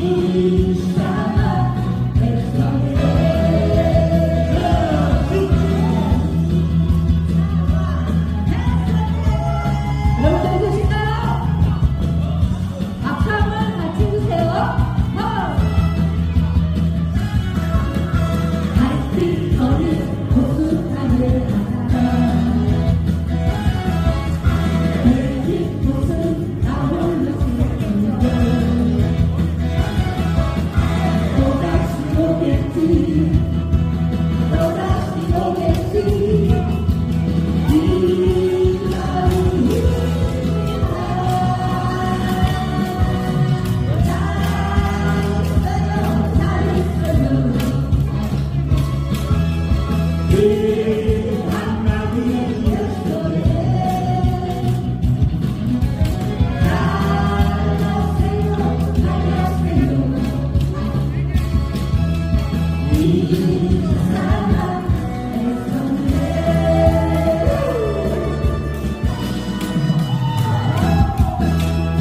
Jesus. thee.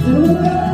Hallelujah.